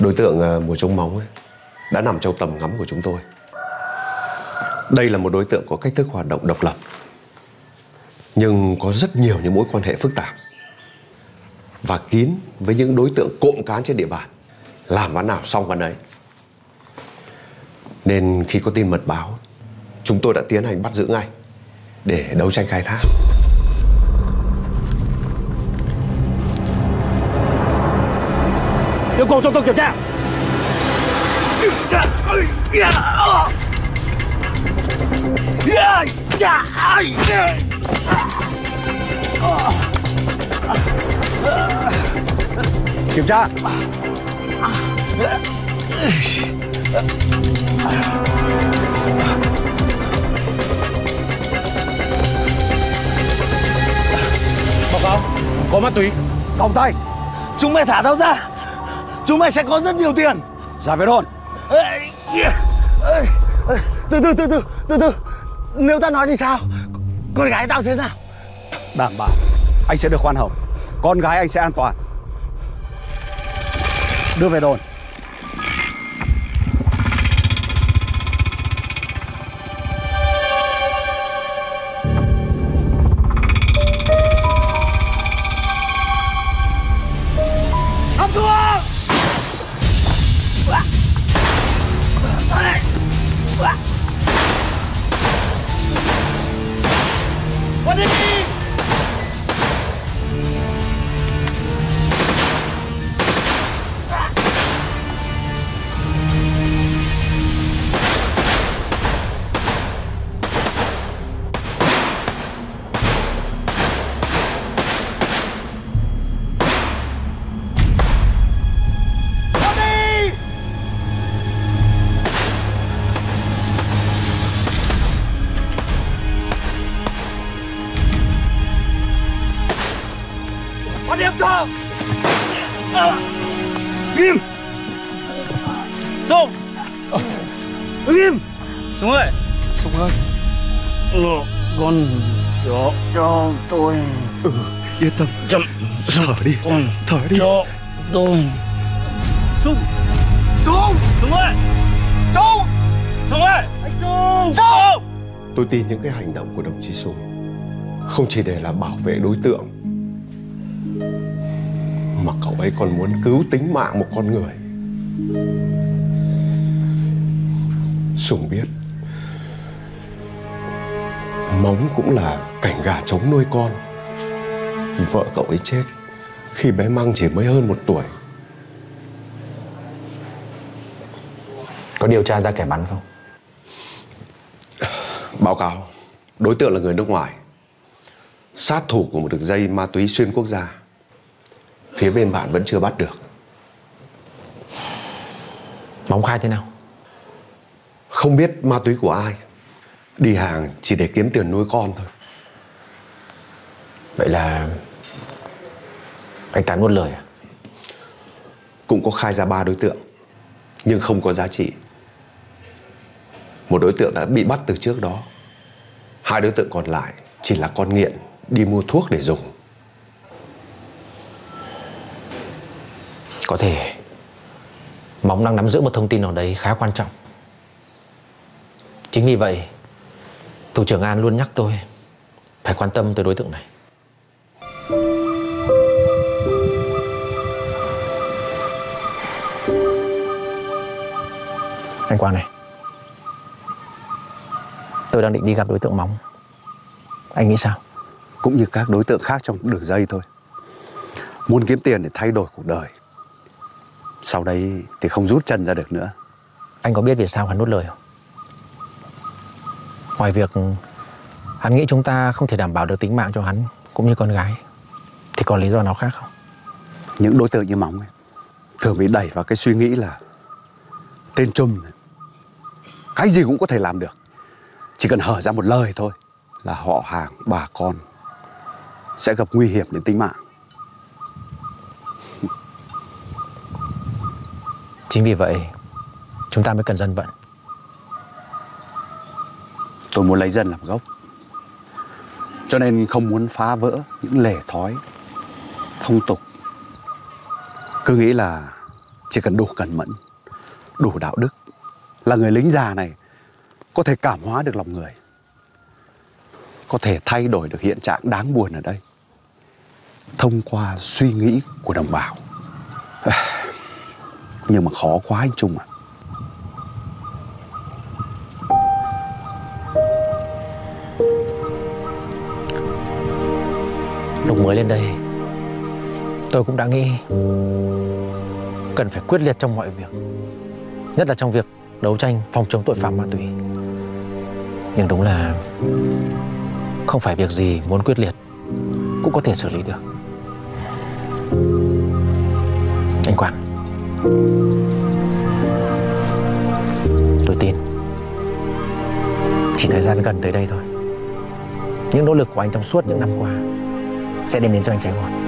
Đối tượng à, mùa trống móng ấy đã nằm trong tầm ngắm của chúng tôi. Đây là một đối tượng có cách thức hoạt động độc lập, nhưng có rất nhiều những mối quan hệ phức tạp và kín với những đối tượng cộm cán trên địa bàn. Làm ván nào xong ván ấy. Nên khi có tin mật báo, chúng tôi đã tiến hành bắt giữ ngay để đấu tranh khai thác. Yêu cầu kiểm tra Kiểm tra. Kiểm tra. Báo cáo Có ma túy. Còng tay. Chúng mày thả tao ra Chúng mày sẽ có rất nhiều tiền. Ra về đồn. Từ từ từ từ từ từ. Nếu ta nói thì sao? Con gái tao thế nào? Đảm bảo Anh sẽ được khoan hồng. Con gái anh sẽ an toàn. Đưa về đồn Quan điểm cho. Nghiêm. Sùng Nghiêm. Sùng ơi. Sùng ơi. Ờ, Con Cho. Cho tôi. Ừ yên tâm. Chậm. Thở đi. Con Thở đi. Cho tôi. Sùng Sùng Sùng ơi. Sùng Sùng ơi. Anh Sùng Sùng Tôi tin những cái hành động của đồng chí Sùng không chỉ để là bảo vệ đối tượng mà cậu ấy còn muốn cứu tính mạng một con người. Sùng biết Móng cũng là cảnh gà trống nuôi con Vợ cậu ấy chết Khi bé Măng chỉ mới hơn một tuổi Có điều tra ra kẻ bắn không? Báo cáo Đối tượng là người nước ngoài Sát thủ của một đường dây ma túy xuyên quốc gia Phía bên bạn vẫn chưa bắt được. Móng khai thế nào? Không biết ma túy của ai. Đi hàng chỉ để kiếm tiền nuôi con thôi. Vậy là anh ta nuốt lời à? Cũng có khai ra ba đối tượng Nhưng không có giá trị. Một đối tượng đã bị bắt từ trước đó. Hai đối tượng còn lại Chỉ là con nghiện Đi mua thuốc để dùng Có thể Móng đang nắm giữ một thông tin nào đấy khá quan trọng. Chính vì vậy Thủ trưởng An luôn nhắc tôi Phải quan tâm tới đối tượng này. Anh Quang này Tôi đang định đi gặp đối tượng Móng Anh nghĩ sao? Cũng như các đối tượng khác trong đường dây thôi. Muốn kiếm tiền để thay đổi cuộc đời Sau đấy thì không rút chân ra được nữa Anh có biết vì sao hắn nuốt lời không? Ngoài việc hắn nghĩ chúng ta không thể đảm bảo được tính mạng cho hắn cũng như con gái thì còn lý do nào khác không? Những đối tượng như Móng ấy, thường bị đẩy vào cái suy nghĩ là tên Trùm cái gì cũng có thể làm được. Chỉ cần hở ra một lời thôi là họ hàng, bà con sẽ gặp nguy hiểm đến tính mạng. Chính vì vậy chúng ta mới cần dân vận. Tôi muốn lấy dân làm gốc. Cho nên không muốn phá vỡ những lề thói, phong tục. Cứ nghĩ là chỉ cần đủ cẩn mẫn, đủ đạo đức là người lính già này có thể cảm hóa được lòng người. Có thể thay đổi được hiện trạng đáng buồn ở đây thông qua suy nghĩ của đồng bào. Nhưng mà khó quá anh Trung ạ. Lúc mới lên đây, Tôi cũng đã nghĩ Cần phải quyết liệt trong mọi việc, Nhất là trong việc đấu tranh phòng chống tội phạm ma túy Nhưng đúng là Không phải việc gì muốn quyết liệt Cũng có thể xử lý được Anh Quang. Tôi tin. Chỉ thời gian gần tới đây thôi. Những nỗ lực của anh trong suốt những năm qua Sẽ đem đến cho anh trái ngọt.